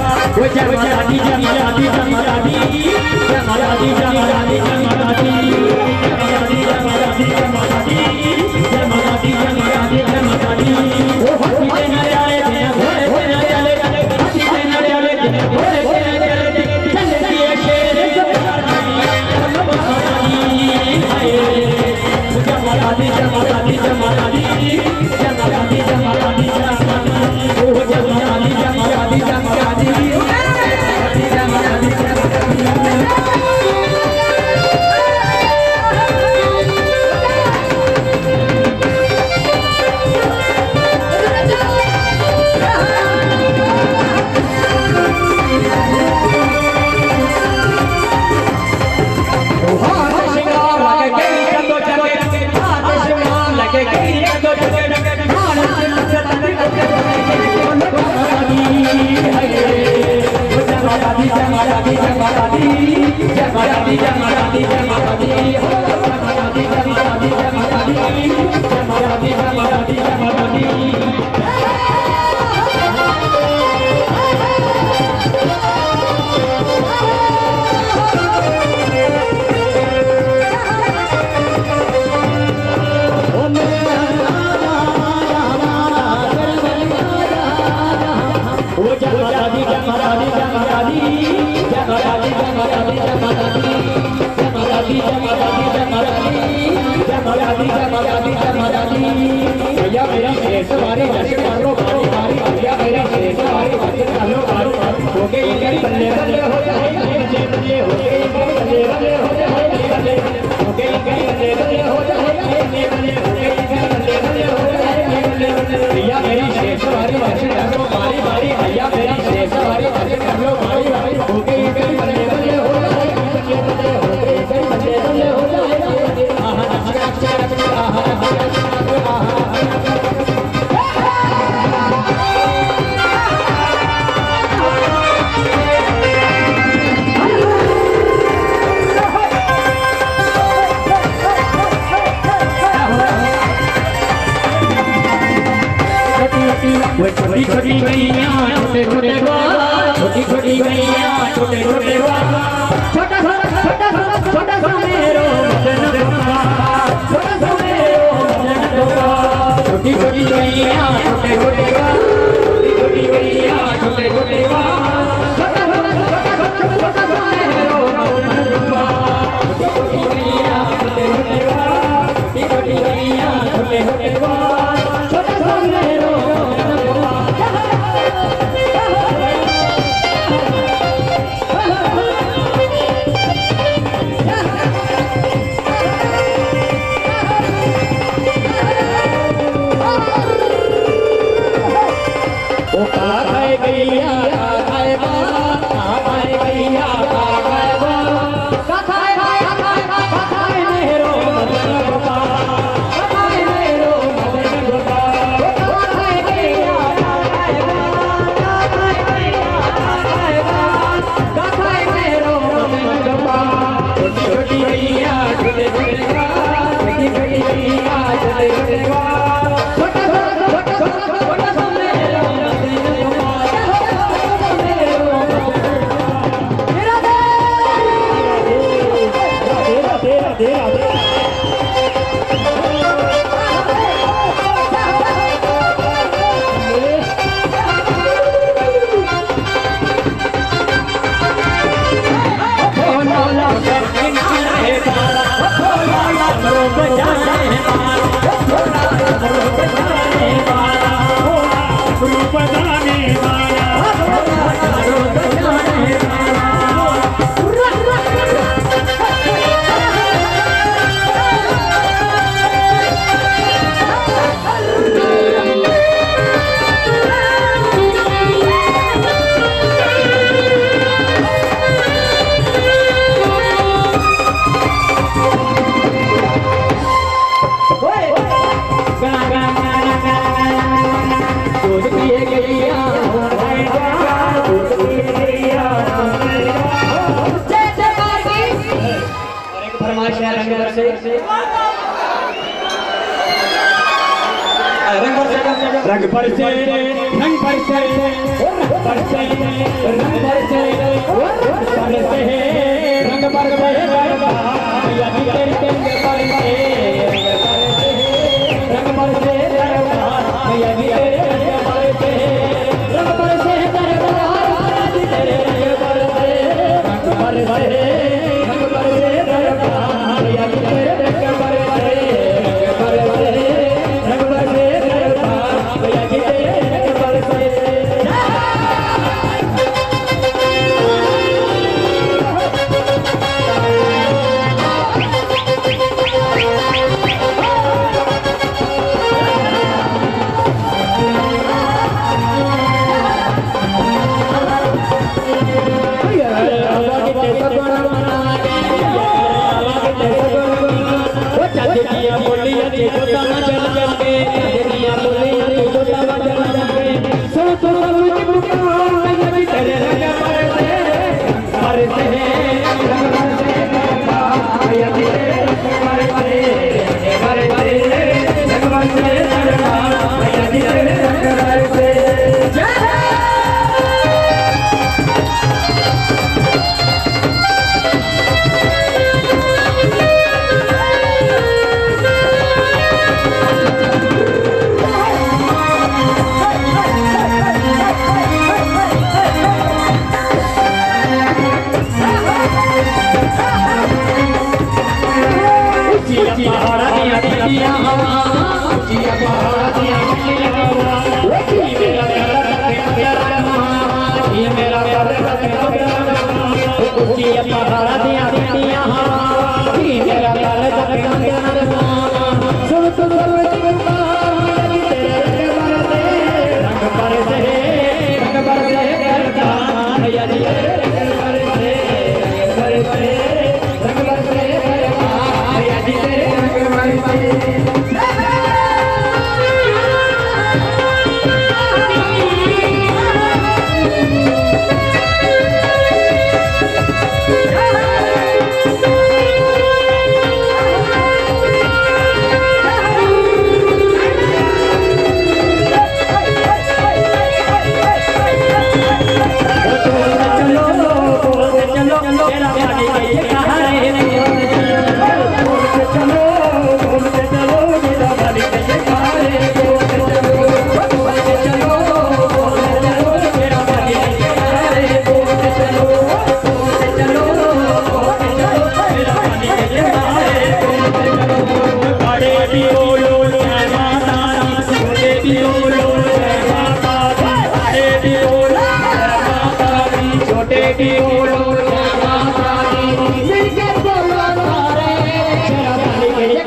Whichever, whichever, whichever, whichever, whichever, whichever, whichever, Thank you. छोटी गैया छोटे छोटे छोटी छोटी गैया छोटे छोटे छोटा घर छोटा घर छोटा घर मेरो छोटा घर मेरो छोटी छोटी गैया राधे राधे रंग बरसे रंग बरसे रंग बरसे रंग बरसे रंग बरसे रंग बरसे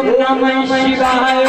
शिवाय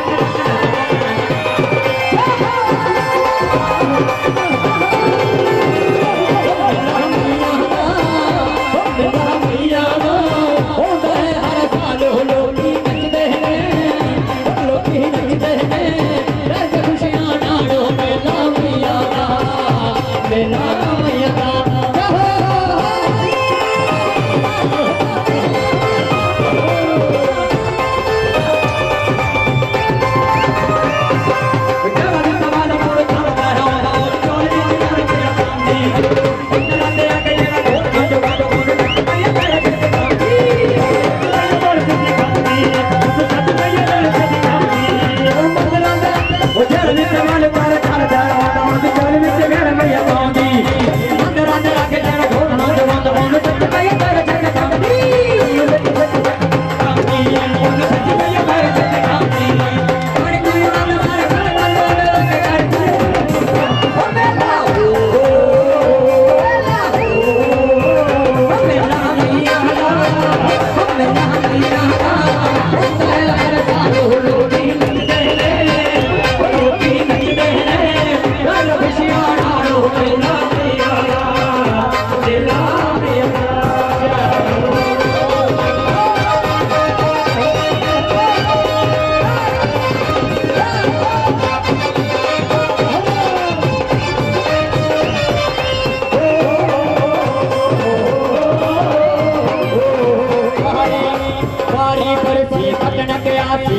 नाची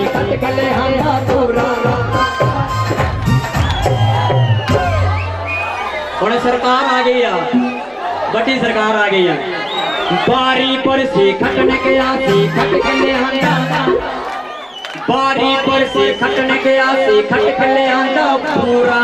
सरकार आ गई है बटी सरकार आ गई है बारी पर से खटने के आसी खटखले हमारा बारी पर से खटने के आसी खटखले हमारा पूरा।